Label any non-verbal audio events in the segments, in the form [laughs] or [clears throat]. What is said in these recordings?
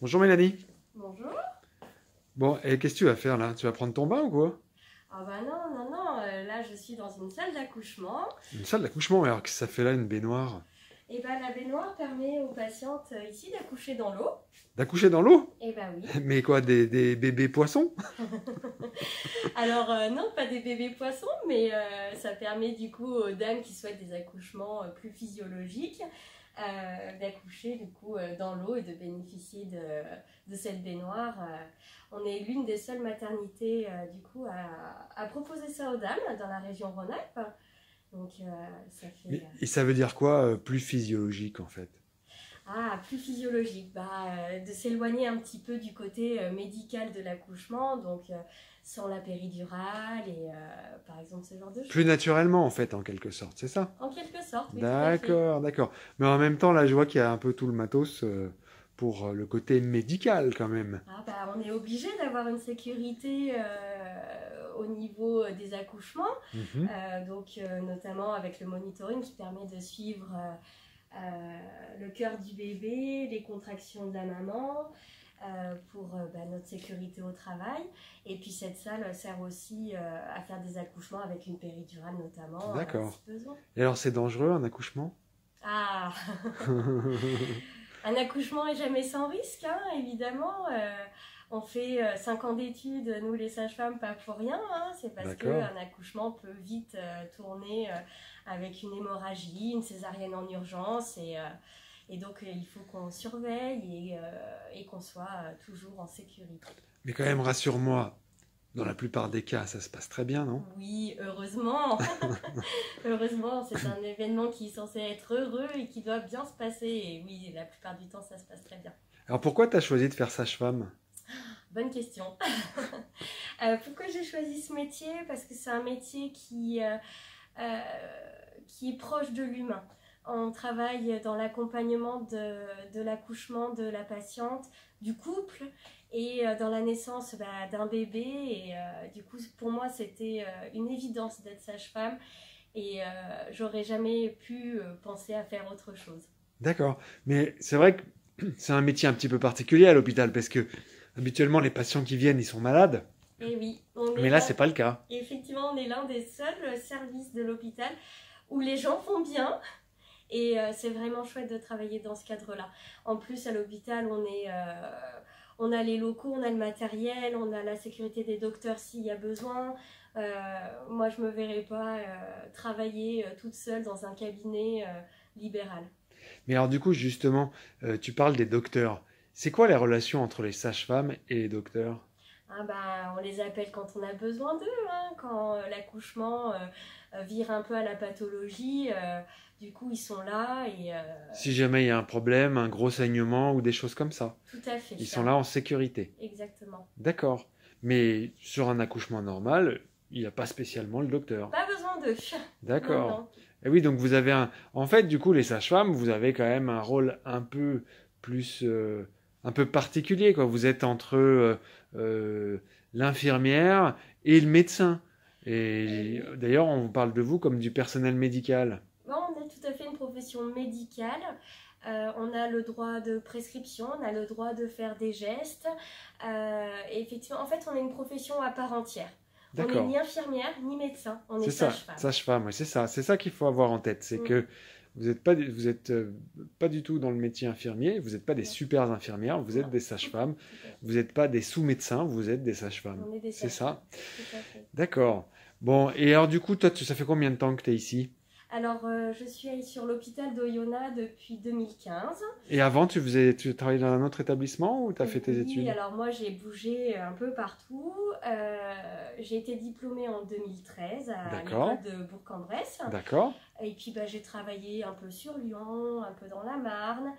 Bonjour Mélanie. Bonjour. Bon, et qu'est-ce que tu vas faire là? Tu vas prendre ton bain ou quoi? Ah bah non, non, non, euh, là je suis dans une salle d'accouchement. Une salle d'accouchement, alors qu'est-ce que ça fait là, une baignoire? Et bah la baignoire permet aux patientes euh, ici d'accoucher dans l'eau. D'accoucher dans l'eau? Et bah oui. [laughs] Mais quoi, des, des bébés poissons? [laughs] Alors euh, non, pas des bébés poissons, mais ça permet du coup aux dames qui souhaitent des accouchements plus physiologiques euh, d'accoucher du coup euh, dans l'eau et de bénéficier de, de cette baignoire. Euh, on est l'une des seules maternités du coup à, à proposer ça aux dames dans la région Rhône-Alpes. Donc ça fait... Et ça veut dire quoi, plus physiologique en fait? Ah, plus physiologique, bah, euh, de s'éloigner un petit peu du côté euh, médical de l'accouchement, donc euh, sans la péridurale et par exemple ce genre de choses. Plus naturellement en fait, en quelque sorte, c'est ça? En quelque sorte, oui. D'accord, d'accord. Mais en même temps, là, je vois qu'il y a un peu tout le matos pour le côté médical quand même. Ah, bah, on est obligé d'avoir une sécurité au niveau des accouchements, Mhm. euh, donc notamment avec le monitoring qui permet de suivre le cœur du bébé, les contractions de la maman. euh, pour euh, bah, notre sécurité au travail. Et puis cette salle sert aussi euh, à faire des accouchements avec une péridurale notamment. euh, D'accord. Et alors, c'est dangereux un accouchement? Ah [laughs] Un accouchement est jamais sans risque, hein, évidemment. Euh, on fait 5 ans d'études, nous les sages-femmes, pas pour rien. hein. C'est parce qu'un accouchement peut vite euh, tourner euh, avec une hémorragie, une césarienne en urgence. Et, euh, et donc, euh, il faut qu'on surveille et, euh, et qu'on soit euh, toujours en sécurité. Mais quand même, rassure-moi, dans la plupart des cas, ça se passe très bien, non? Oui, heureusement. [laughs] heureusement, c'est un événement qui est censé être heureux et qui doit bien se passer. Et oui, la plupart du temps, ça se passe très bien. Alors pourquoi tu as choisi de faire sage-femme? Bonne question. [laughs] Euh, pourquoi j'ai choisi ce métier? Parce que c'est un métier qui, euh, euh, qui est proche de l'humain. On travaille dans l'accompagnement de, l'accouchement de la patiente, du couple et dans la naissance bah, d'un bébé. Et du coup, pour moi, c'était une évidence d'être sage-femme et j'aurais jamais pu penser à faire autre chose. D'accord. Mais c'est vrai que [clears throat] c'est un métier un petit peu particulier à l'hôpital parce que habituellement, les patients qui viennent, ils sont malades. Et oui, on est Mais là, c'est pas le cas. Effectivement, on est l'un des seuls services de l'hôpital où les gens vont bien. Et euh, c'est vraiment chouette de travailler dans ce cadre-là. En plus, à l'hôpital, on, est, euh, on a les locaux, on a le matériel, on a la sécurité des docteurs s'il y a besoin. Euh, moi, je me verrais pas euh, travailler euh, toute seule dans un cabinet euh, libéral. Mais alors du coup, justement, euh, tu parles des docteurs. C'est quoi les relations entre les sages-femmes et les docteurs? Ah bah, on les appelle quand on a besoin d'eux, hein, quand euh, l'accouchement euh, euh, vire un peu à la pathologie. euh, du coup, ils sont là et Si jamais il y a un problème, un gros saignement ou des choses comme ça. tout à fait. Ils ça. sont là en sécurité. Exactement. D'accord. Mais sur un accouchement normal, il n'y a pas spécialement le docteur. Pas besoin d'eux. [laughs] D'accord. Et oui, donc vous avez un. En fait, du coup, les sages-femmes, vous avez quand même un rôle un peu plus. Un peu particulier, quoi. Vous êtes entre euh, euh, l'infirmière et le médecin. Et d'ailleurs, on parle de vous comme du personnel médical. Bon, on est tout à fait une profession médicale. Euh, on a le droit de prescription, on a le droit de faire des gestes. Et effectivement, en fait, on est une profession à part entière. On n'est ni infirmière ni médecin, on est C'est ça, sage-femme. sage-femme, oui, c'est ça. C'est ça qu'il faut avoir en tête. C'est Mm. que vous n'êtes pas, vous êtes, euh, pas du tout dans le métier infirmier, vous n'êtes pas des super infirmières, vous êtes des sages-femmes, vous n'êtes pas des sous-médecins, vous êtes des sages-femmes. C'est ça. D'accord. Bon, et alors du coup, toi, tu- ça fait combien de temps que tu es ici? Alors, euh, je suis sur l'hôpital d'Oyonnax depuis 2015. Et avant, tu faisais, tu travaillais dans un autre établissement ou tu as fait tes Oui, études? alors moi j'ai bougé un peu partout. Euh, j'ai été diplômée en 2013 à l'école de Bourg-en-Bresse. D'accord. Et puis bah, j'ai travaillé un peu sur Lyon, un peu dans la Marne,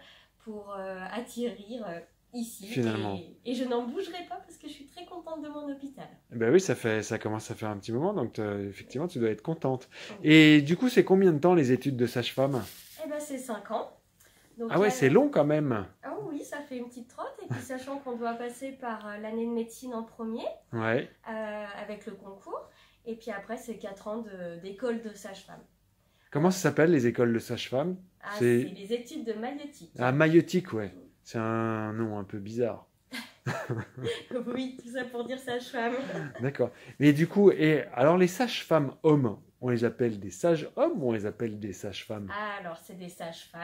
pour euh, atterrir ici. Finalement. Et, et je n'en bougerai pas parce que je suis très contente de mon hôpital. Eh Ben oui, ça fait, ça commence à faire un petit moment, donc effectivement, tu dois être contente. Et du coup, c'est combien de temps les études de sage-femme? Eh ben c'est 5 ans. Donc, Ah ouais, c'est long quand même. Ah oui, ça fait une petite trotte. Et puis [laughs] sachant qu'on doit passer par euh, l'année de médecine en premier, Ouais. euh, avec le concours. Et puis après, c'est 4 ans d'école de, sage-femme. Comment ça s'appelle les écoles de sage-femme? Ah, C'est- les études de maïeutique. Ah, maïeutique, ouais. C'est un nom un peu bizarre. [laughs] oui, tout ça pour dire sage-femme. D'accord. Mais du coup, et alors les sages-femmes hommes, on les appelle des sages-hommes ou on les appelle des sages-femmes? Ah, alors c'est des sages-femmes,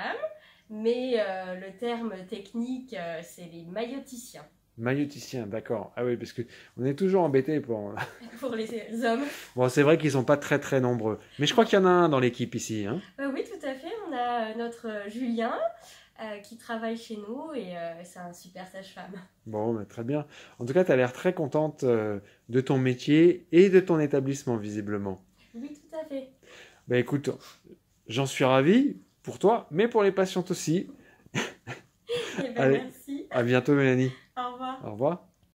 mais euh, le terme technique, euh, c'est les mailloticiens. Mailloticiens, d'accord. Ah oui, parce que on est toujours embêté pour. [laughs] pour les hommes. Bon, c'est vrai qu'ils sont pas très très nombreux, mais je crois qu'il y en a un dans l'équipe ici. Hein? Euh, oui, tout à fait. On a notre Julien euh, qui travaille chez nous et euh, c'est un super sage-femme. Bon, bah, très bien. En tout cas, tu as l'air très contente euh, de ton métier et de ton établissement, visiblement. Oui, tout à fait. Bah écoute, j'en suis ravi pour toi, mais pour les patientes aussi. [laughs] Eh ben, Allez. merci. À bientôt, Mélanie. Au revoir. Au revoir.